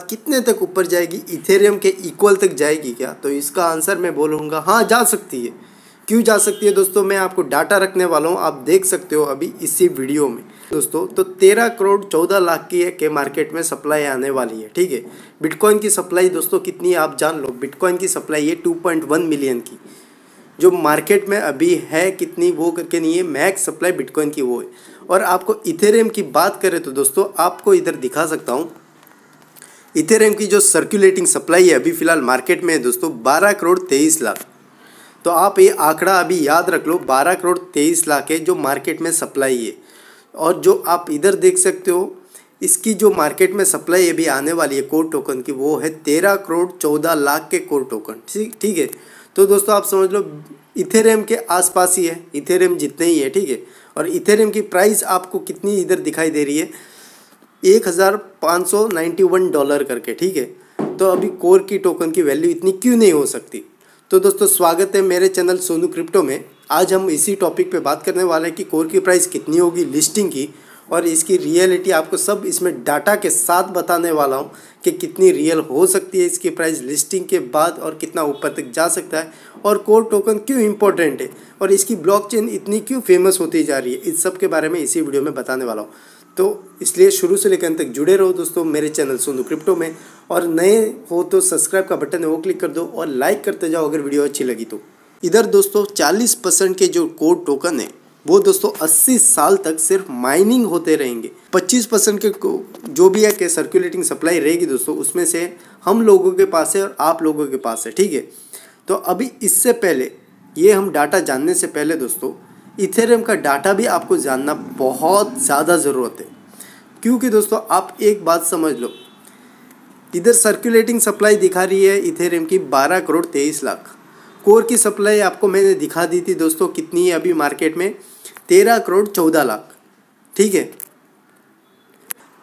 कितने तक ऊपर जाएगी? इथेरियम के इक्वल तक जाएगी क्या? तो इसका आंसर मैं बोलूँगा हाँ जा सकती है। क्यों जा सकती है दोस्तों? मैं आपको डाटा रखने वाला हूँ, आप देख सकते हो अभी इसी वीडियो में। दोस्तों तो तेरह करोड़ चौदह लाख की है के मार्केट में सप्लाई आने वाली है, ठीक है? बिटकॉइन की सप्लाई दोस्तों कितनी आप जान लो। बिटकॉइन की सप्लाई है टू मिलियन की। जो मार्केट में अभी है कितनी, वो करके नहीं है मैक्स सप्लाई बिटकॉइन की वो है। और आपको इथेरियम की बात करें तो दोस्तों, आपको इधर दिखा सकता हूँ। इथेरियम की जो सर्कुलेटिंग सप्लाई है, अभी फ़िलहाल मार्केट में है दोस्तों, बारह करोड़ तेईस लाख। तो आप ये आंकड़ा अभी याद रख लो, बारह करोड़ तेईस लाख है जो मार्केट में सप्लाई है। और जो आप इधर देख सकते हो, इसकी जो मार्केट में सप्लाई अभी आने वाली है कोर टोकन की, वो है तेरह करोड़ चौदह लाख के कोर टोकन ठीक ठीक है? तो दोस्तों आप समझ लो इथेरियम के आसपास ही है इथेरियम जितने ही है, ठीक है? और इथेरियम की प्राइस आपको कितनी इधर दिखाई दे रही है? एक हज़ार पाँच सौ नाइन्टी वन डॉलर करके, ठीक है? तो अभी कोर की टोकन की वैल्यू इतनी क्यों नहीं हो सकती? तो दोस्तों, स्वागत है मेरे चैनल सोनू क्रिप्टो में। आज हम इसी टॉपिक पे बात करने वाले हैं कि कोर की प्राइस कितनी होगी, लिस्टिंग की, और इसकी रियलिटी आपको सब इसमें डाटा के साथ बताने वाला हूँ कि कितनी रियल हो सकती है इसकी प्राइस, लिस्टिंग के बाद और कितना ऊपर तक जा सकता है। और कोर टोकन क्यों इम्पोर्टेंट है? और इसकी ब्लॉकचेन इतनी क्यों फ़ेमस होती जा रही है? इस सब के बारे में इसी वीडियो में बताने वाला हूँ। तो इसलिए शुरू से लेकर अंत तक जुड़े रहो दोस्तों मेरे चैनल सोनू क्रिप्टो में। और नए हो तो सब्सक्राइब का बटन है, वो क्लिक कर दो और लाइक करते जाओ अगर वीडियो अच्छी लगी तो। इधर दोस्तों 40 परसेंट के जो कोड टोकन है, वो दोस्तों 80 साल तक सिर्फ़ माइनिंग होते रहेंगे। 25 परसेंट के जो भी है कि सर्कुलेटिंग सप्लाई रहेगी दोस्तों, उसमें से हम लोगों के पास है और आप लोगों के पास है, ठीक है? तो अभी इससे पहले, ये हम डाटा जानने से पहले दोस्तों इथेरियम का डाटा भी आपको जानना बहुत ज़्यादा ज़रूरत है। क्योंकि दोस्तों, आप एक बात समझ लो। इधर सर्कुलेटिंग सप्लाई दिखा रही है इथेरियम की बारह करोड़ तेईस लाख। कोर की सप्लाई आपको मैंने दिखा दी थी दोस्तों कितनी है अभी मार्केट में? तेरह करोड़ चौदह लाख। ठीक है?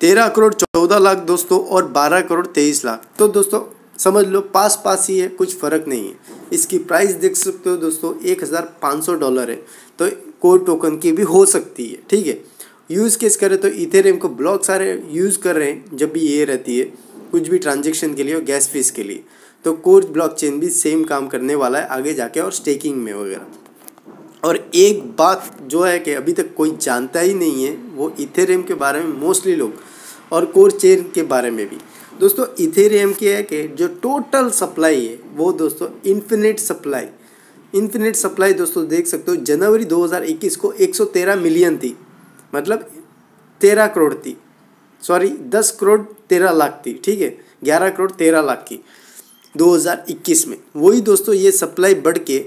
तेरह करोड़ चौदह लाख दोस्तों और बारह करोड़ तेईस लाख। तो दोस्तों समझ लो पास पास ही है कुछ फ़र्क नहीं है। इसकी प्राइस देख सकते हो दोस्तों, एक हज़ार पाँच सौ डॉलर है। तो कोर टोकन की भी हो सकती है, ठीक है? यूज़ केस करें तो इथेरियम को ब्लॉक सारे यूज़ कर रहे हैं, जब भी ये रहती है, कुछ भी ट्रांजेक्शन के लिए और गैस फ़ीस के लिए। तो कोर ब्लॉकचेन भी सेम काम करने वाला है, आगे जाके और स्टेकिंग में वगैरह। और एक बात जो है कि अभी तक कोई जानता ही नहीं है, वो इथेरियम के बारे में मोस्टली लोग और कोर चेन के बारे में भी। दोस्तों इथेरियम के है कि जो टोटल सप्लाई है, वो दोस्तों इन्फिनिट सप्लाई इन्फिनिट सप्लाई दोस्तों, देख सकते हो, जनवरी 2021 को 113 मिलियन थी। मतलब 13 करोड़ थी। सॉरी 10 करोड़ 13 लाख थी, ठीक है? 11 करोड़ 13 लाख की 2021 में। वही दोस्तों, ये सप्लाई बढ़ के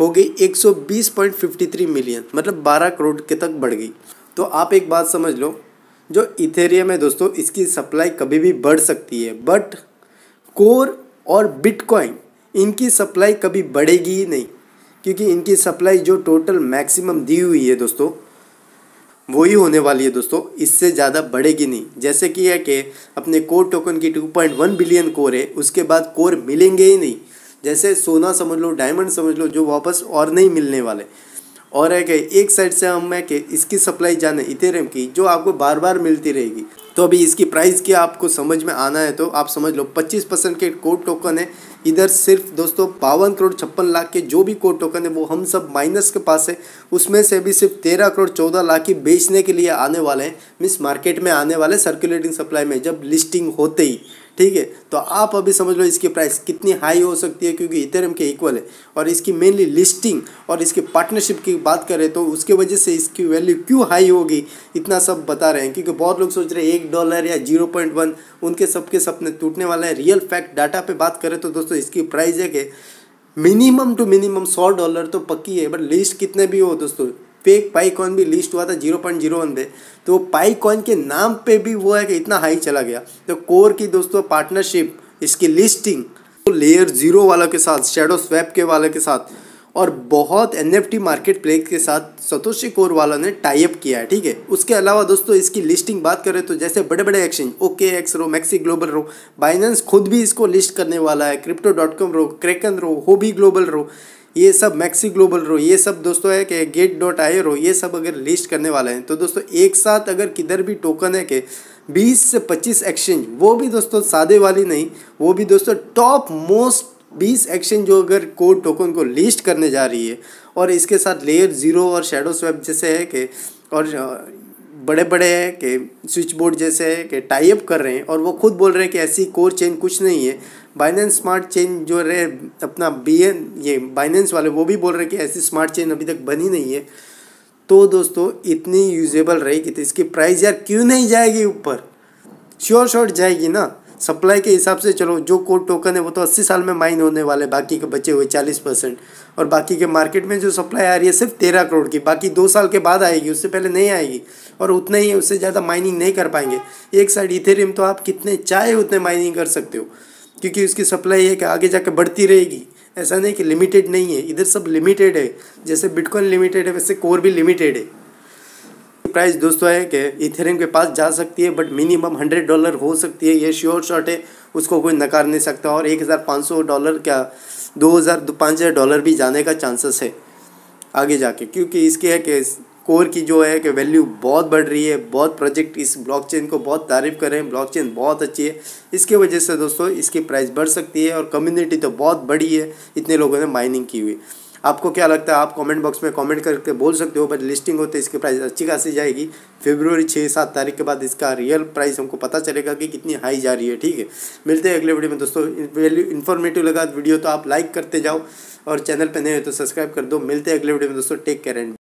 हो गई 120.53 मिलियन मतलब 12 करोड़ के तक बढ़ गई। तो आप एक बात समझ लो जो इथेरियम है दोस्तों, इसकी सप्लाई कभी भी बढ़ सकती है। बट कोर और बिटकॉइन इनकी सप्लाई कभी बढ़ेगी ही नहीं। क्योंकि इनकी सप्लाई जो टोटल मैक्सिमम दी हुई है दोस्तों, वही होने वाली है दोस्तों। इससे ज़्यादा बढ़ेगी नहीं। जैसे कि है कि अपने कोर टोकन की 2.1 बिलियन कोर है, उसके बाद कोर मिलेंगे ही नहीं। जैसे सोना समझ लो डायमंड समझ लो, जो वापस और नहीं मिलने वाले। और है कि एक साइड से हम है कि इसकी सप्लाई जाने इथेरियम की, जो आपको बार बार मिलती रहेगी। तो अभी इसकी प्राइस क्या आपको समझ में आना है तो आप समझ लो 25 परसेंट के कोड टोकन है। इधर सिर्फ़ दोस्तों बावन करोड़ छप्पन लाख के जो भी कोड टोकन है, वो हम सब माइनस के पास है। उसमें से भी सिर्फ़ तेरह करोड़ चौदह लाख ही बेचने के लिए आने वाले हैं। मीन्स मार्केट में आने वाले सर्कुलेटिंग सप्लाई में, जब लिस्टिंग होते ही। ठीक है? तो आप अभी समझ लो इसकी प्राइस कितनी हाई हो सकती है, क्योंकि इथेरियम के इक्वल है। और इसकी मेनली लिस्टिंग और इसकी पार्टनरशिप की बात करें तो उसके वजह से इसकी वैल्यू क्यों हाई होगी, इतना सब बता रहे हैं। क्योंकि बहुत लोग सोच रहे हैं एक डॉलर या ज़ीरो पॉइंट वन उनके सबके सपने टूटने वाला है। रियल फैक्ट डाटा पे बात करें तो दोस्तों इसकी प्राइस है कि मिनिमम टू मिनिमम सौ डॉलर तो पक्की है बट लिस्ट कितने भी हो दोस्तों फेक पाई कॉइन भी लिस्ट हुआ था ज़ीरो पॉइंट ज़ीरो वन पे तो पाई कॉइन के नाम पे भी वो है कि इतना हाई चला गया। तो कोर की दोस्तों पार्टनरशिप इसकी लिस्टिंग तो लेयर ज़ीरो वाला के साथ शेडो स्वैप के वाले के साथ, और बहुत N F T market place के साथ सतोशी कोर वालों ने टाइप किया है, ठीक है? उसके अलावा दोस्तों, इसकी लिस्टिंग बात करें तो जैसे बड़े बड़े एक्सचेंज ओके एक्स रो मैक्सी ग्लोबल रो बाइनेंस खुद भी इसको लिस्ट करने वाला है क्रिप्टो डॉट कॉम रो क्रेकन रो होबी ग्लोबल रो ये सब मैक्सी ग्लोबल रो, ये सब दोस्तों है कि गेट डॉट आई रो, ये सब अगर लिस्ट करने वाले हैं तो दोस्तों एक साथ अगर किधर भी टोकन है कि बीस से पच्चीस एक्सचेंज वो भी दोस्तों सादे वाली नहीं, वो भी दोस्तों टॉप मोस्ट बीस एक्सचेंज जो अगर कोड टोकन को लिस्ट करने जा रही है, और इसके साथ लेयर ज़ीरो और शेडो स्वैप जैसे है कि, और बड़े बड़े हैं कि स्विच बोर्ड जैसे है कि टाइप कर रहे हैं और वो खुद बोल रहे हैं कि ऐसी कोर चेन कुछ नहीं है। बाइनेंस स्मार्ट चेन जो रहे, अपना बीएन ये बाइनेंस वाले वो भी बोल रहे हैं कि ऐसी स्मार्ट चेन अभी तक बनी नहीं है। तो दोस्तों, इतनी यूजेबल रहेगी तो इसकी प्राइस यार क्यों नहीं जाएगी ऊपर? श्योर शॉर्ट जाएगी ना? सप्लाई के हिसाब से चलो, जो कोड टोकन है, वो तो अस्सी साल में माइन होने वाले, बाकी के बचे हुए चालीस परसेंट और बाकी के मार्केट में जो सप्लाई आ रही है, सिर्फ़ तेरह करोड़ की, बाकी दो साल के बाद आएगी, उससे पहले नहीं आएगी। और उतना ही उससे ज़्यादा माइनिंग नहीं कर पाएँगे। एक साइड इथेरियम तो आप कितने चाहे उतने माइनिंग कर सकते हो, क्योंकि उसकी सप्लाई है कि आगे जाकर बढ़ती रहेगी। ऐसा नहीं कि लिमिटेड नहीं है, इधर सब लिमिटेड है। जैसे बिटकॉइन लिमिटेड है, वैसे कोर भी लिमिटेड है। प्राइस दोस्तों है कि इथेरियम के पास जा सकती है बट मिनिमम हंड्रेड डॉलर हो सकती है, ये श्योर शॉर्ट है, उसको कोई नकार नहीं सकता और एक हज़ार पाँच सौ डॉलर क्या, दो हज़ार पाँच हज़ार डॉलर भी जाने का चांसेस है आगे जाके, क्योंकि इसके है कि कोर की जो है कि वैल्यू बहुत बढ़ रही है, बहुत प्रोजेक्ट इस ब्लॉकचेन को बहुत तारीफ़ कर रहे हैं ब्लॉकचेन बहुत अच्छी है। इसके वजह से दोस्तों इसकी प्राइस बढ़ सकती है और कम्युनिटी तो बहुत बड़ी है, इतने लोगों ने माइनिंग की हुई। आपको क्या लगता है, आप कमेंट बॉक्स में कमेंट करके बोल सकते हो बट लिस्टिंग होते इसकी प्राइस अच्छी खासी जाएगी। फेब्रुवरी छः सात तारीख के बाद इसका रियल प्राइस हमको पता चलेगा कि कितनी हाई जा रही है, ठीक है? मिलते हैं अगले वीडियो में दोस्तों। वैल्यू इन्फॉर्मेटिव लगा वीडियो तो आप लाइक करते जाओ, और चैनल पर नहीं हो तो सब्सक्राइब कर दो। मिलते हैं अगले वीडियो में दोस्तों। Take care and